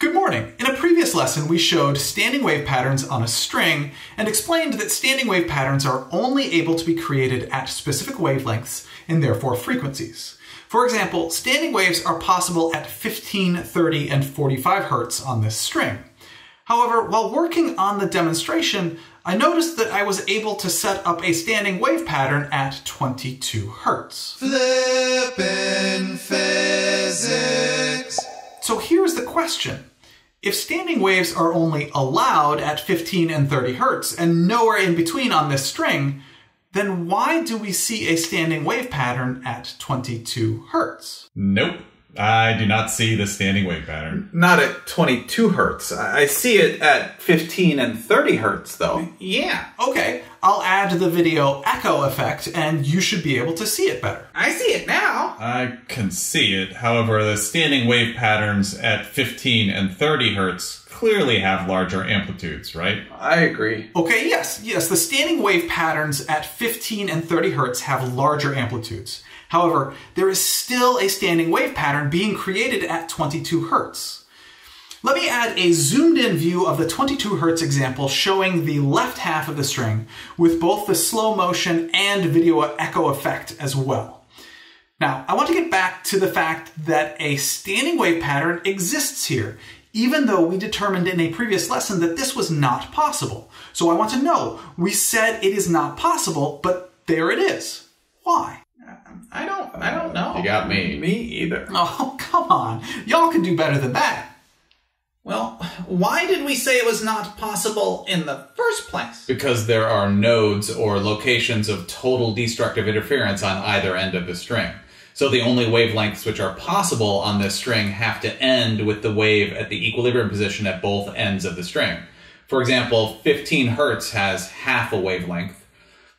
Good morning. In a previous lesson, we showed standing wave patterns on a string and explained that standing wave patterns are only able to be created at specific wavelengths and therefore frequencies. For example, standing waves are possible at 15, 30, and 45 hertz on this string. However, while working on the demonstration, I noticed that I was able to set up a standing wave pattern at 22 hertz. Flippin' physics. So here's the question. If standing waves are only allowed at 15 and 30 hertz and nowhere in between on this string, then why do we see a standing wave pattern at 22 hertz? Nope. I do not see the standing wave pattern. Not at 22 hertz. I I see it at 15 and 30 hertz, though. Yeah, okay. I'll add the video echo effect and you should be able to see it better. I see it now. I can see it. However, the standing wave patterns at 15 and 30 hertz clearly have larger amplitudes, right? I agree. Okay, yes, yes, the standing wave patterns at 15 and 30 hertz have larger amplitudes. However, there is still a standing wave pattern being created at 22 hertz. Let me add a zoomed in view of the 22 hertz example showing the left half of the string with both the slow motion and video echo effect as well. Now, I want to get back to the fact that a standing wave pattern exists here, even though we determined in a previous lesson that this was not possible. So I want to know, we said it is not possible, but there it is. Why? I don't. I don't know. You got me. Me either. Oh, come on. Y'all can do better than that. Well, why did we say it was not possible in the first place? Because there are nodes or locations of total destructive interference on either end of the string. So the only wavelengths which are possible on this string have to end with the wave at the equilibrium position at both ends of the string. For example, 15 hertz has half a wavelength,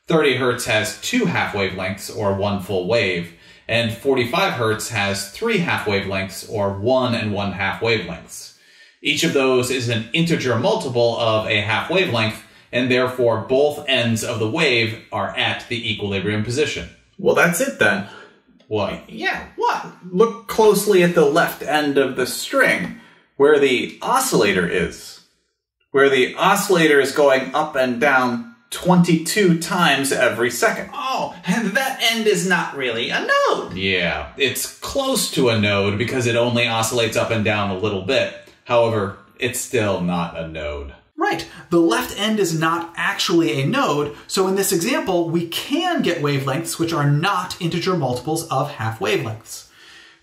30 hertz has two half wavelengths or one full wave, and 45 hertz has three half wavelengths or one and one half wavelengths. Each of those is an integer multiple of a half wavelength, and therefore both ends of the wave are at the equilibrium position. Well, that's it then. What? Yeah. What? Look closely at the left end of the string, where the oscillator is. Where the oscillator is going up and down 22 times every second. Oh, and that end is not really a node. Yeah, it's close to a node because it only oscillates up and down a little bit. However, it's still not a node. Right, the left end is not actually a node, so in this example, we can get wavelengths which are not integer multiples of half wavelengths.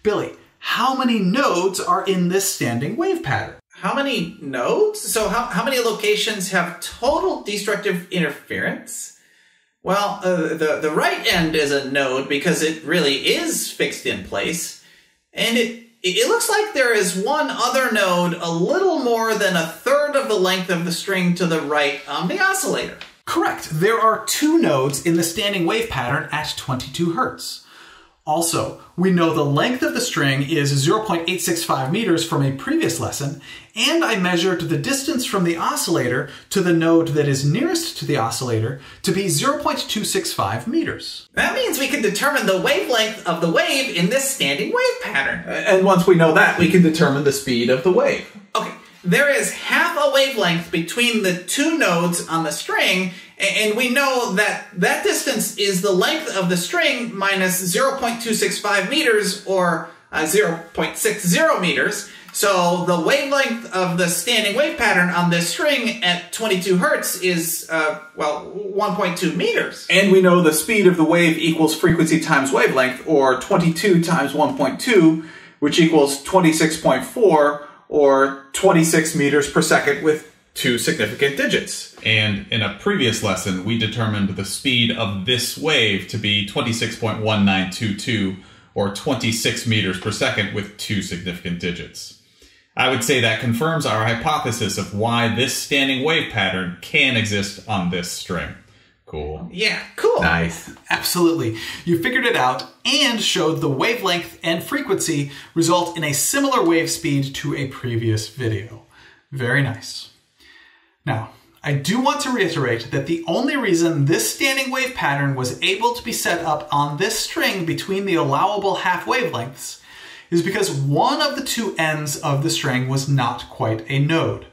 Billy, how many nodes are in this standing wave pattern? How many nodes? So how, how many locations have total destructive interference? Well, uh, the, the right end is a node because it really is fixed in place. And it, it looks like there is one other node a little more than a third of the length of the string to the right on the oscillator. Correct, there are two nodes in the standing wave pattern at 22 hertz. Also, we know the length of the string is 0.865 meters from a previous lesson, and I measured the distance from the oscillator to the node that is nearest to the oscillator to be 0.265 meters. That means we can determine the wavelength of the wave in this standing wave pattern. And once we know that, we can determine the speed of the wave. There is half a wavelength between the two nodes on the string, and we know that that distance is the length of the string minus 0.265 meters or uh, 0.60 meters. So the wavelength of the standing wave pattern on this string at 22 hertz is, uh, well, 1.2 meters. And we know the speed of the wave equals frequency times wavelength, or 22 times 1.2, which equals 26.4, or 26 meters per second with two significant digits. And in a previous lesson, we determined the speed of this wave to be 26.1922 or 26 meters per second with two significant digits. I would say that confirms our hypothesis of why this standing wave pattern can exist on this string. Cool. Yeah, cool. Nice. Absolutely. You figured it out and showed the wavelength and frequency result in a similar wave speed to a previous video. Very nice. Now, I do want to reiterate that the only reason this standing wave pattern was able to be set up on this string between the allowable half wavelengths is because one of the two ends of the string was not quite a node.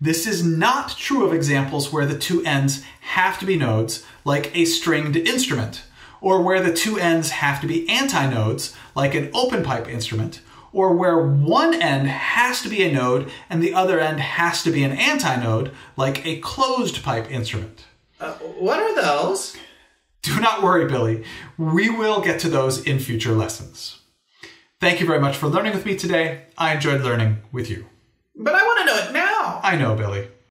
This is not true of examples where the two ends have to be nodes, like a stringed instrument, or where the two ends have to be antinodes, like an open pipe instrument, or where one end has to be a node and the other end has to be an antinode, like a closed pipe instrument. Uh, what are those? Do not worry, Billy. We will get to those in future lessons. Thank you very much for learning with me today. I enjoyed learning with you. But I want to know it now. I know, Billy.